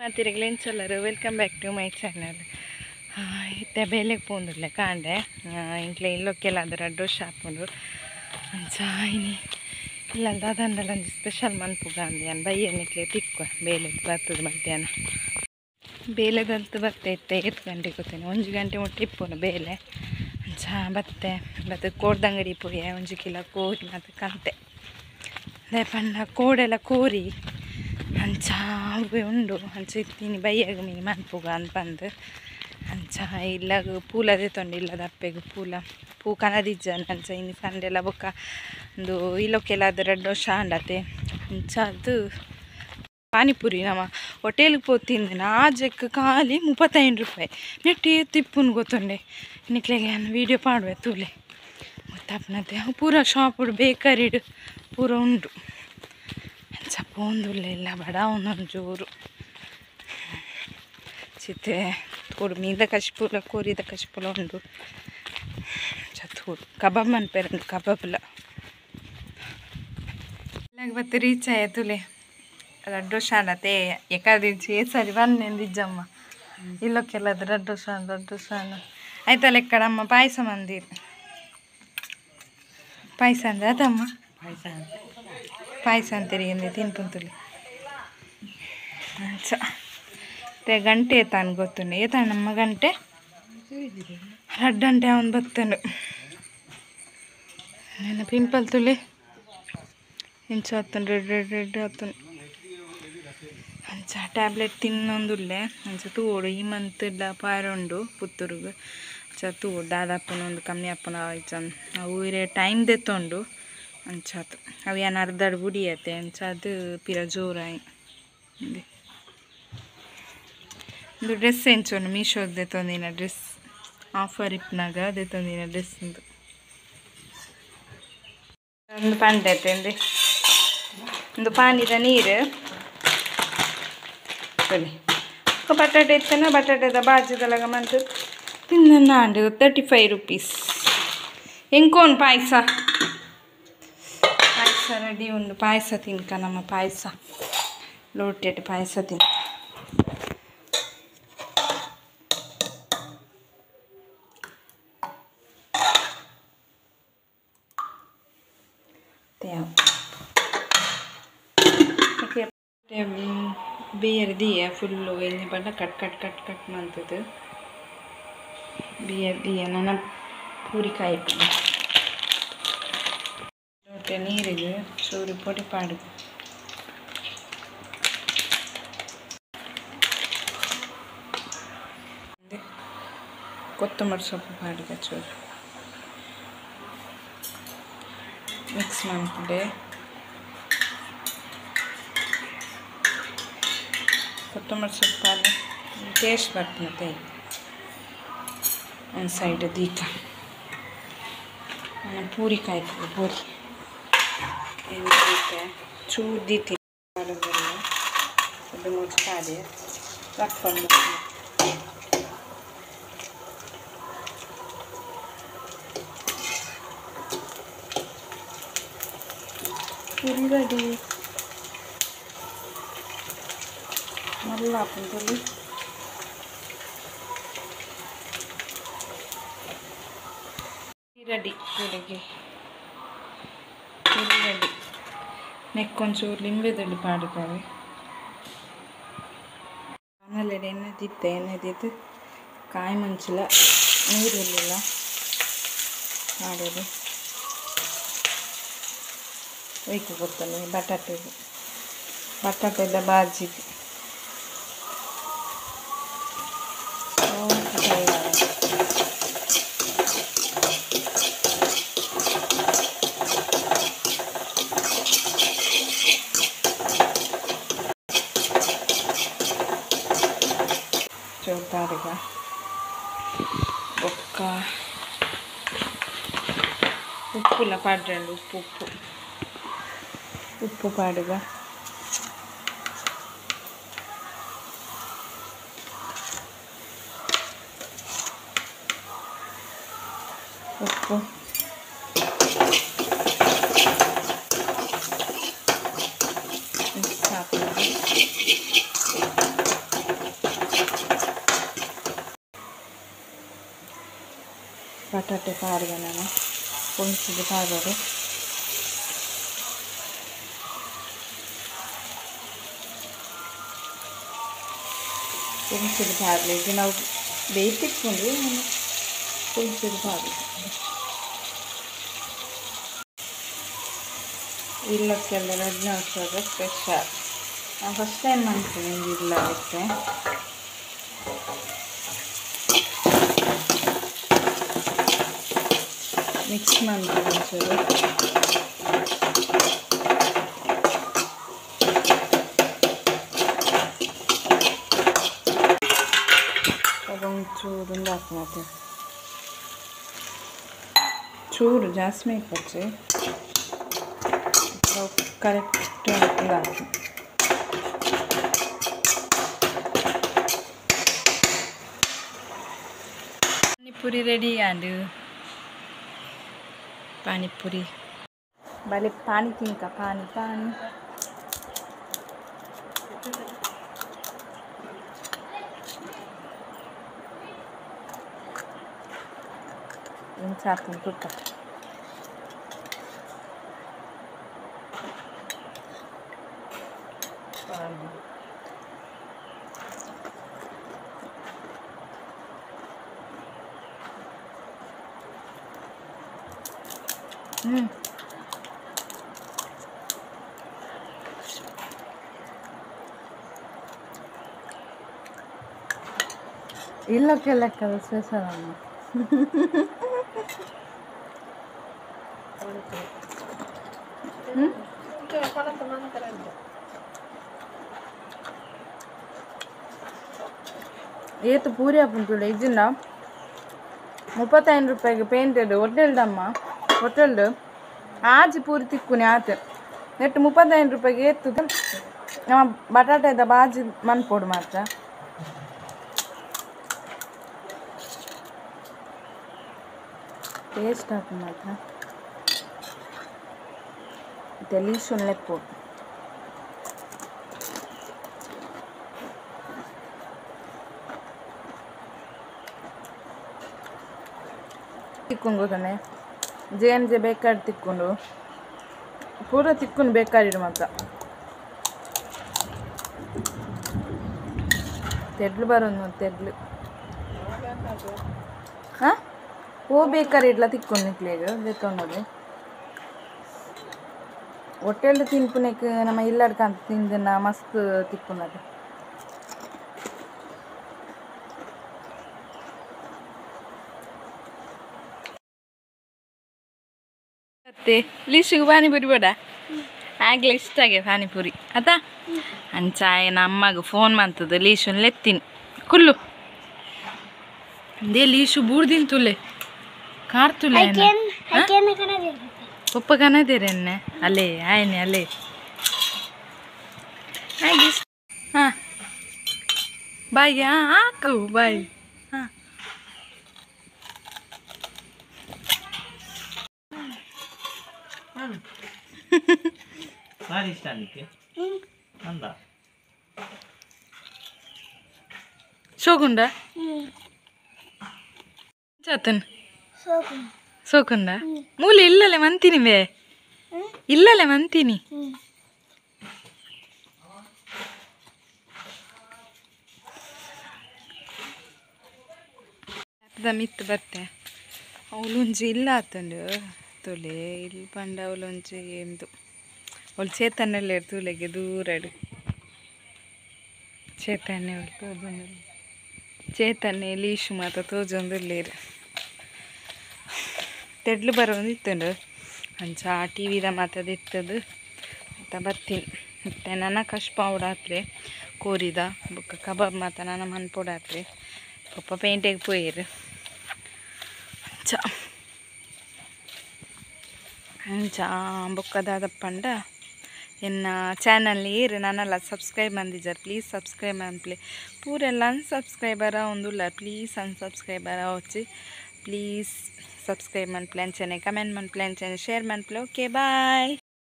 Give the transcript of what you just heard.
ಮಾತಿರಗ್ಲೆಂಚಲ್ಲರು welcome back to my channel ಇತ್ತೆ ಬೇಲೆಗೆ ಪೋಂದುಲ್ಲ ಕಾಂಡೆ. ಇಂಕ್ಲೆ ಇಲ್ಲೊಕ್ಕೆಲ್ಲ ಅದರ ಅಡ್ಡೋ ಶಾಪುಂಡು ಅಂಚಾಯಿನಿ ಇಲ್ಲಂದ ದಾದಂಡಲ ಒಂಜಿ ಸ್ಪೆಷಲ್ ಮನ್ಪು ಗಾಂಧಿ ಅನ್ ಬೈಯನ್ನಿಕ್ಲೆ ತಿಕ್ಕ, ಬೇಲೆದು ಬರ್ತದೆ ಮಧ್ಯಾಹ್ನ. ಬೇಲೆದಂತೂ ಬರ್ತೈತೆ ಎಷ್ಟು ಗಂಟೆಗೆ ಗೊತ್ತೇನೆ? ಒಂಜಿ ಗಂಟೆ ಮುಟ್ಟಿ ಬೇಲೆ. ಅಂಚ, ಬತ್ತೆ ಮತ್ತು ಕೋಡ್ದಂಗಡಿ ಪೋಯೆ ಒಂಜಿ ಕಿಲೋ ಕೋರಿ ಮತ್ತು ಕಂತೆ. ಅದೇ ಪಂಡ ಕೋಡೆಲ್ಲ ಕೋರಿ. ಅವ್ವೆ ಉಂಡು ಅಂಚ ಇತ್ತೀನಿ ಬೈಯಾಗ ಮೀನು ಮನ್ಪುಗ ಅನ್ಪಂದು ಅಂಚ ಇಲ್ಲಾಗ ಪೂಲ ದೆತ್ತೊಂಡು ಇಲ್ಲದ ದಪ್ಪೆಗ್ ಪೂಲ ಪೂ ಕನದಿಜ್ಜ ಅಂಚ ಇನ್ನು ಸಂಡೆಲ್ಲ ಬೊಕ್ಕ ಒಂದು ಇಲ್ಲೊಕ್ಕೆಲ್ಲ ಅದು ರೆಡ್ ಶಾಂಡತೆ ಅಂಚ ಅದು ಪಾನಿಪುರಿ ನಮ್ಮ ಹೋಟೆಲ್ಗೆ ಪೋದು ತಿಂದಿನ ಆಜಕ್ಕೆ ಖಾಲಿ ಮುಪ್ಪತ್ತೈದು ರೂಪಾಯಿ ನೆಟ್ಟಿ ತಿಪ್ಪುನ್ ಗೊತ್ತೊಂಡೆ ನಿಕ್ಲೆಗೆ ವಿಡಿಯೋ ಪಾಡುವೆ ತೂಲೆ ಗೊತ್ತಾಪ್ನತೆ ಪೂರ ಶಾಪ್ ಬೇಕರಿಡ್ ಪೂರ ಉಂಡು ಅಂಚ ಪೋಂದುಲ್ಲ ಇಲ್ಲ ಬಡ ಒಂದೊಂದು ಜೋರು ಚಿತೆ ತೋಡು ಮೀದ ಕಶ್ಪುಲ ಕೋರಿದ ಕಶ್ಪುಲ ಉಂಡು ಚತೋಡು ಕಬಾಬ್ ಮನ್ಪೇರಂದು ಕಬಾಬ್ಲ ಇಲ್ಲಾಗ ಮತ್ತೆ ರೀಚ್ ಆಯ್ತುಲೆ ರಡ್ಡು ಶಾಣತೆ ಎಕಾದಿಂಚಿ ಏ ಸರಿ ಬನ್ನೆಂದಿಜ್ಜಮ್ಮ ಇಲ್ಲೊಕ್ಕೆಲ್ಲದು ರಡ್ಡು ಶಾಣ ರಡ್ಡು ಶಾಣ ಆಯ್ತಲ್ಲ ಎಕ್ಕಡಮ್ಮ ಪಾಯಸ ಮಂದಿರು ಪಾಯಸ ಅಂದ್ರೆ ಅದಮ್ಮ ಪಾಯಸ ಅಂತೀರಿ ಎಂದೆ ತಿನ್ಪುಂತುಲಿ ಅಂಚ ಮತ್ತೆ ಗಂಟೆ ಏತಾನು ಗೊತ್ತುಂಡು ಏತಾನ ನಮ್ಮ ಗಂಟೆ? ರಡ್ ಗಂಟೆ ಅವನು ನನ್ನ ಪಿಂಪಲ್ ತುಳಿ. ಇಂಚ ಹತ್ತುಂಡು ರೆಡ್ ರೆಡ್ ರೆಡ್ ಹತ್ತುಂಡು ಅಂಚ ಟ್ಯಾಬ್ಲೆಟ್ ತಿನ್ನೊಂದುಲ್ಲೆ. ಅಂಚ ತೂಡು ಈ ಮಂತ್ ಇಲ್ಲ ಪಾರುಂಡು ಪುತ್ತೂರುಗು. ಅಂಚ ತೂಡು ದಾದಾಪನ ಒಂದು ಕಮ್ಮಿ ಅಪ್ಪನ ಆಯ್ತು ಅವು ಇರೇ ಟೈಮ್ ದೆತ್ತೊಂಡು ಅಂಚಾತು. ಅವು ಏನು ಅರ್ಧಡ್ ಬುಡಿಯತ್ತೆ ಅಂಚ ಅದು ಪಿರ ಜೋರಾಯಿ. ಇದು ಒಂದು ಡ್ರೆಸ್ ಎಂಚೋನು ಮೀಶೋದ ದೆತ್ತೊಂದಿನ ಡ್ರೆಸ್. ಆಫರ್ ಇಪ್ಪನಾಗ ದೆತ್ತೊಂದಿನ ಡ್ರೆಸ್ ಇಂದು. ಒಂದು ಪಂಡೆ ಅಂದೆ ಒಂದು ಪಾನಿದ ನೀರು. ಸರಿ ಬಟಾಟೆ ಇತ್ತನ, ಬಟಾಟೆದ ಬಾಜಿದಲಾಗ ಮಂತು ತಿನ್ನ ನಾಂಡು ತರ್ಟಿ ಫೈವ್ ರುಪೀಸ್. ಎಂಕೋನ್ ಪಾಯಸ? ರೆಡಿ ಉಂಡು ಪಾಯಸ ತಿನ್ಕ ನಮ್ಮ ಪಾಯಸ. ಲೋಟೆಟ್ ಪಾಯಸ ತಿನ್ ತೇವ್ ಬಿಯರ್ ದಿಯ, ಫುಲ್ಲು ಎಣ್ಣೆ ಬಣ್ಣ ಕಟ್ ಕಟ್ ಕಟ್ ಕಟ್ ಮಂತದ್ದು ಬಿಯರ್ ದಿಯ, ನನ್ನ ಪೂರಿಕಾಯಿ. ಲೋಟೆ ನೀರಿಗೆ ಚೂರು ಪೊಡಿ ಪಾಡುದು ಕೊತ್ತಂಬರಿ ಸೊಪ್ಪು ಪಾಡುದ ಚೂರು ಮಿಕ್ಸ್ ಮಾಡ್ಕೊಂಡೆ ಕೊತ್ತಂಬರಿ ಸೊಪ್ಪಲ್ಲಿ ಟೇಸ್ಟ್ ಬರ್ತದೆ ಒಂದು ಸೈಡ್ ದೀಕ puri ಕಾಯ್ತು puri and put uh, two details all over here. So the most part is black for me. Puri ready मला आपण तुला रेडी केली ನೆಕ್ಕೊಂಚೂರು ಲಿಂಬೆದಲ್ಲಿ ಪಾಡುತ್ತವೆ ಆಮೇಲೆ ಎಣ್ಣೆ ತಿತ್ತೆ ಎಣ್ಣೆ ತಿದ್ದು ಕಾಯಿ ಮುಂಚಿಲ್ಲ ನೀರಿರಲಿಲ್ಲ. ಮಾಡೋದು ಬೇಕು ಗೊತ್ತಲ್ಲ ಬಟಾಟೆಗೆ ಬಟಾಟೆದ ಬಾಜಿಗೆ. చూడతారుగా ఒక్క ఉప్పుల పడ్డండి ఉప్పు ఉప్పు ఉప్పు పాడుగా ఉప్పు ಬಟಾಟೆ ಸಾರಿಗೆ ನಾನು. ಪೊಂಚಿದ ಸಾರು ಪೊಂಚಿದ ಸಾರಲಿ. ಇದು ನಾವು ಬೇಯ್ತಿಟ್ಕೊಂಡ್ವಿ ಪೊಂಚಿದ ಸಾರು ಇಲ್ಲಕ್ಕೆಲ್ಲ ರಜನೋತ್ಸವದ ಸ್ಪೆಷಲ್ ನಾನು ಫಸ್ಟ್ ಟೈಮ್ ಮಾಡ್ತೀನಿ ಇಲ್ಲ ಇಟ್ಟೆ ಮಿಕ್ಸ್ ಮಾಡ್ತೀನಿ ಒಂಚೂರು ಒಂಚೂರು ಹಾಕಿ ಮತ್ತೆ ಚೂರು ಜಾಸ್ತಿ ಹಾಕಿ correct ಇದಾಕಿ panipuri ready and panipuri pani puri balik pani tingka pani pani Ini satu, dua, tiga. ಇಲ್ಲಕ್ಕೆ ಲೆಕ್ಕದ ಸ್ಪೆಷಲ್ ಅಮ್ಮ ಏತು ಪೂರಿ ಹಾಪುಂಟುಲ್ಲ ಇಜ್ಜಿಂದ ಮುಪ್ಪತ್ತೈದು ರೂಪಾಯಿಗೆ ಪೇಂಟೆಡ್ ಹೊಟ್ಟೆಲ್ದಮ್ಮ ಹೊಟ್ಟೆಲ್ದು ಆಜಿ ಪೂರಿ ತಿಕ್ಕುನಿ ಆತ ನೆಟ್ಟು ಮುಪ್ಪತ್ತೈದು ರೂಪಾಯಿಗೆ ಎತ್ತು. ನಮ್ಮ ಬಟಾಟೆದ ಬಾಜಿ ಮನ್ಪೋಡು ಮಾತ್ರ. ಟೇಸ್ಟ್ ಹಾಕು ಮಾತ್ರ. ಡೆಲೀಶನ್ ಲೆಪ್ಪು ತಿಕ್ಕೊಂಡು ಗೊತ್ತಾನೆ ಜೆ ಎಂ ಜೆ ಬೇಕಾದ್ರೆ ತಿಕ್ಕೊಂಡು, ಪೂರ ತಿಕ್ಕೊಂಡು ಬೇಕಾಡಿಡು ಮಾತ್ರ. ತೆಡ್ಲು ಬರೋದು ತೆಡ್ಲು ಹಾ? ಹೂ ಬೇಕಾದ್ರೆ ಇಡ್ಲ ತಿಕ್ಕೊಂಡು ನಿಕ್ಲೇಗ ಬೇಕನ್ನೋದು ಹೊಟ್ಟೆಲ್ದು ತಿನ್ಪುನೆಕ್ ನಮ್ಮ ಇಲ್ಲಡ್ಕಂತ ತಿಂದನ ಮಸ್ತ್ ತಿಕ್ಕುನದು ಮತ್ತೆ ಲೀಶಿಗೆ ಪಾನಿಪುರಿ ಬೇಡ. ಆಗ್ಲೇ ಇಷ್ಟ ಆಗಿದೆ ಪಾನಿಪುರಿ ಆಯ್ತಾ ಅಂಚಾಯ ನಮ್ಮಗೆ ಫೋನ್ ಮಾಡ್ತದೆ ಲೀಶುನ್ ಲೆತ್ತೀನಿ ಕುಲ್ಲು. ದೇ ಲೀಶು ಬೂಡ್ದಿನ ತುಲೆ. ಕಾರ್ ತುಲೆ ಪಪ್ಪ ಕನದಿರೆನ್ನೆ ಅಲ್ಲೇ ಆಯ್ನೆ ಅಲ್ಲೇ. ಹಾಗೆ ಹಾಂ. ಬಾಯ್ ಹಾಕು ಬಾಯ್ ಹಾಂ ಭಾರಿ ಇಷ್ಟ ಅದಕ್ಕೆ ಅಂದ ಸೋಗುಂಡ ಚತನ್? ಸೋಕುಂಡ ಮೂಲೆ ಇಲ್ಲಲೆ ಮಂತೀನಿ ಬೇ. ಇಲ್ಲಲೆ ಮಂತೀನಿ. ಅದ ಮಿತ್ತು ಬರ್ತೆ ಅವಳೊಂಜಿ ಇಲ್ಲ ಆತಂಡು ತುಲೆ, ಇಲ್ಲಿ ಪಂಡ ಅವಳೊಂಜಿ ಎಂದು ಅವಳು ಚೇತನ್ನೆಲ್ಲ ಇರ್ತುಲೆಗೆ ದೂರ ಇಡು. ಚೇತನ್ಯ ಅವಳು ತೋಜೊಂದು ಚೇತನ್ಯ ಲೀಶು ಮಾತ ತೋಜೊಂದುಲ್ಲೇರು ತೆಡ್ಲು ಬರೋದಿತ್ತುಂಡು ಅಂಚ ಟಿ ವಿದ ಮಾತದಿತ್ತದು ಅಂತ ಬರ್ತೀನಿ. ಮತ್ತೆ ನನ್ನ ಕಶ್ ಅವಡಾತ್ರೆ ಕೋರಿದ. ಬುಕ್ಕ ಕಬಾಬ್ ಮಾತ ನನ್ನ ಮನ್ಪೋಡಾತ್ರೆ ಪಪ್ಪ ಪೇಂಟೆಗೆ ಪೋಯಿರು ಅಂಚ. ಬೊಕ್ಕದಾದ ಪಂಡ. ಇನ್ನು ಚಾನಲ್ಲಿ ಏರು ನಾನಲ್ಲ ಸಬ್ಸ್ಕ್ರೈಬ್ ಬಂದಿದ್ದಾರೆ ಪ್ಲೀಸ್ ಸಬ್ಸ್ಕ್ರೈಬ್ ಅನ್ಪ್ಲಿ ಪೂರೆಲ್ಲ ಅನ್ಸಬ್ಸ್ಕ್ರೈಬರ ಒಂದುಲ್ಲ ಪ್ಲೀಸ್ ಅನ್ಸಬ್ಸ್ಕ್ರೈಬರ ಹಚ್ಚಿ ಪ್ಲೀಸ್ ಸಬ್ಸ್ಕ್ರೈಬ್ ಮನ್ಪ್ಲೆ ಅಂಚೆನೆ ಕಮೆಂಟ್ ಮನ್ಪ್ಲೆ ಅಂಚೆನೆ ಶೇರ್ ಮನ್ಪ್ಲೆ. Okay bye